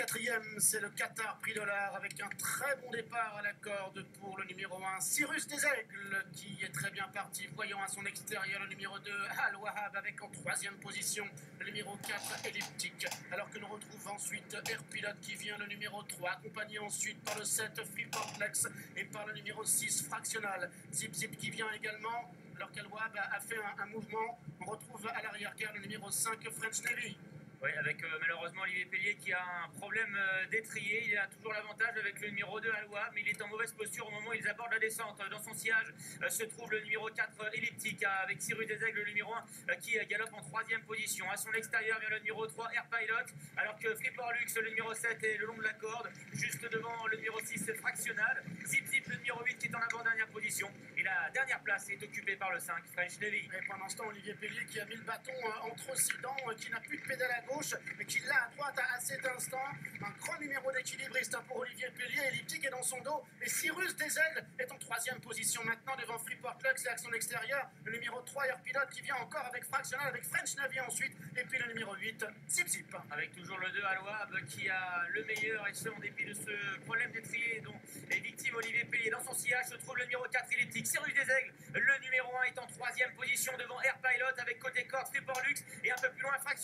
quatrième, c'est le Qatar Prix Dollar avec un très bon départ à la corde pour le numéro 1, Cyrus des Aigles, qui est très bien parti. Voyons à son extérieur le numéro 2, Al Wahab, avec en troisième position le numéro 4, Elliptique. Alors que l'on retrouve ensuite Air Pilote qui vient le numéro 3, accompagné ensuite par le 7, Freeport Flex et par le numéro 6, Fractional. Zip Zip qui vient également. Alors qu'Al Wahab a fait un, un mouvement, on retrouve à l'arrière-garde le numéro 5, French Navy. Oui, avec euh, malheureusement Olivier Pellier qui a un problème euh, d'étrier. Il a toujours l'avantage avec le numéro 2 Alois, mais il est en mauvaise posture au moment où ils abordent la descente. Dans son sillage euh, se trouve le numéro 4 Elliptique avec Cyrus Desaigles, le numéro 1 qui galope en troisième position. À son extérieur vient le numéro 3 Air Pilot, alors que Freeport Lux, le numéro 7, est le long de la corde, juste devant le numéro 6 Fractional. Zip Zip, le numéro 8 qui est en avant-dernière position. Et la dernière place est occupée par le 5 French Navy. Et ce temps, Olivier Pellier qui a mis le bâton entre ses dents, qui n'a plus de pédale à gauche, mais qui l'a à droite à, cet instant. Un grand numéro d'équilibriste pour Olivier Pellier. Elliptique est dans son dos. Et Cyrus Desaigles est en troisième position maintenant devant Freeport Lux et à son extérieur. Le numéro 3, Air Pilote, qui vient encore avec Fractional, avec French Navy ensuite. Et puis le numéro 8, Zip Zip. Avec toujours le 2 Aloab qui a le meilleur et ce en dépit de ce problème d'étrier dont est victime Olivier Pellier. Dans son sillage se trouve le numéro 4 Elliptique. Cyrus Desaigles, le numéro 1 est en troisième position devant Air Pilot avec côté corde Freeport Lux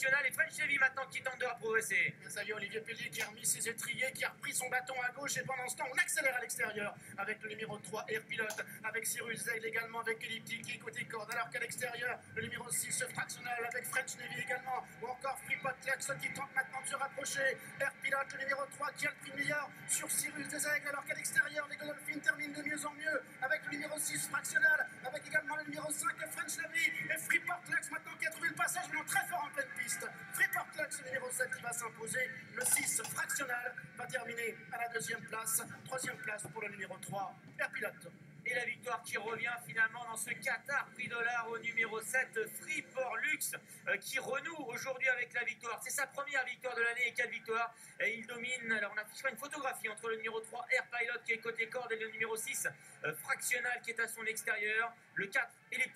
et French Navy maintenant qui tente de progresser. Ça y est, Olivier Pellier qui a remis ses étriers, qui a repris son bâton à gauche. Et pendant ce temps, on accélère à l'extérieur avec le numéro 3, Air Pilote, avec Cyrus Zeil également, avec Elliptique côté corde, alors qu'à l'extérieur, le numéro 6, Fractional, avec French Navy également, ou encore Freeport Flex qui tente maintenant de se rapprocher. Air Pilote, le numéro 3, qui a le prix meilleur sur Cyrus Desaigles, alors qu'à l'extérieur, les Godolphins terminent de mieux en mieux avec le numéro 6, Fractional, avec également le numéro 5, French Navy et Freeport Flex maintenant qui a trouvé le passage vraiment très fort en pleine piste. Freeport le numéro 7 qui va s'imposer. Le 6 fractional va terminer à la deuxième place. Troisième place pour le numéro 3, Air Pilote. Et la victoire qui revient finalement dans ce Qatar prix dollar au numéro 7, Freeport Lux, euh, qui renoue aujourd'hui avec la victoire. C'est sa première victoire de l'année et quelle victoire. Et il domine. Alors on affiche une photographie entre le numéro 3, Air Pilot, qui est côté corde, et le numéro 6, euh, Fractional, qui est à son extérieur. Le 4, Elliptique, euh,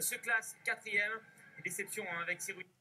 se classe quatrième. Déception hein, avec Cyrus.